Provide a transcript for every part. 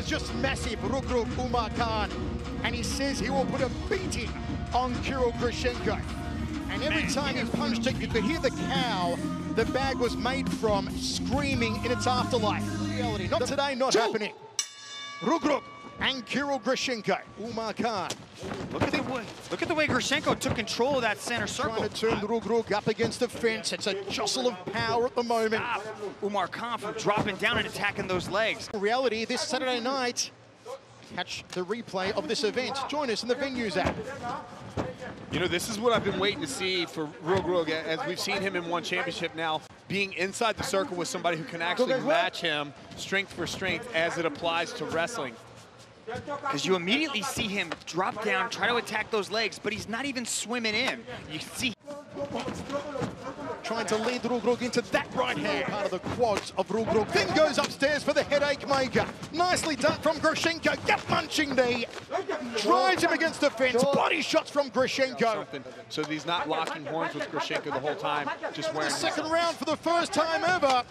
is just massive, Rugrug Oumar Kane. And he says he will put a beating on Kirill Grishenko. And every time he punched it, you could hear the cow the bag was made from screaming in its afterlife. Reality, not today, not happening. Reug Reug and Kirill Grishenko. Oumar Kane Look at the way, look at the way Grishenko took control of that center circle. trying to turn Reug Reug up against the fence. It's a jostle of power at the moment. Ah, Stop Oumar Kane from dropping down and attacking those legs. In reality this Saturday night. Catch the replay of this event. Join us in the venues app. You know, this is what I've been waiting to see for Reug Reug, as we've seen him in one championship now, being inside the circle with somebody who can actually match him strength for strength as it applies to wrestling. Because you immediately see him drop down, try to attack those legs, but he's not even swimming in. You see Trying to lead Reug Reug into that right hand. Part of the quads of Reug Reug. Then goes upstairs for the headache maker. Nicely done from Grishenko. Gut munching knee. Drives him against the fence. Body shots from Grishenko. Something so he's not locking horns with Grishenko the whole time, just wearing The second round for the first time ever.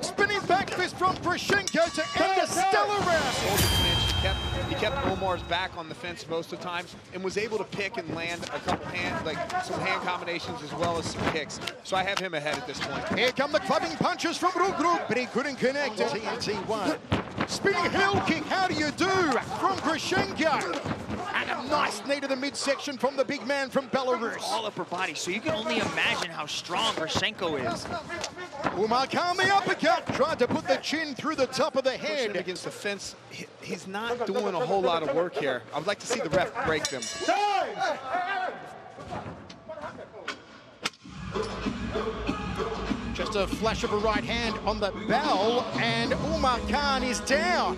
Spinning back fist from Grishenko to end a stellar round. Hold the clinch. He kept, he kept Omar's back on the fence most of the time and was able to pick and land a couple hand, like some hand combinations as well as some kicks. So I have him ahead at this point. Here come the clubbing punches from Reug Reug, but he couldn't connect. TNT one. Spinning heel kick, how do you do? From Grishenko. And a nice knee to the midsection from the big man from Belarus. all upper body, so you can only imagine how strong Grishenko is. Oumar Kane the uppercut. Tried to put the chin through the top of the head. against the fence, he- he's not doing a whole lot of work here. I would like to see the ref break them. Just a flash of a right hand on the bell, and Oumar Kane is down.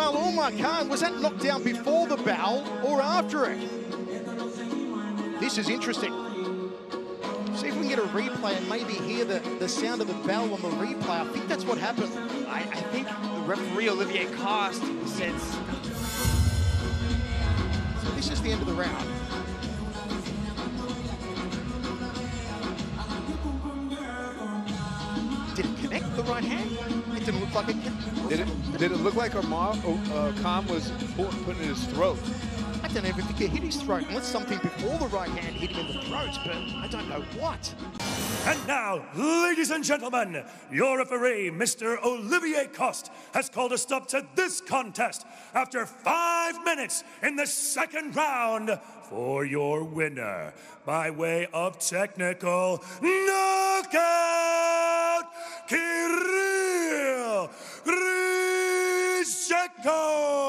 Well, Oumar Kane, was that knocked down before the bell or after it? This is interesting. See if we can get a replay and maybe hear the, the sound of the bell on the replay. I think that's what happened. I, I think the referee Olivier Coste says So this is the end of the round. Did it connect the right hand? It didn't look like it. Did it, did it look like Omar, uh, Khan was pull- putting it in his throat? I don't even think it hit his throat unless something before the right hand hit him in the throat, but I don't know what. And now, ladies and gentlemen, your referee, Mr. Olivier Coste, has called a stop to this contest after five minutes in the second round for your winner by way of technical knockout, Kirill Grishenko.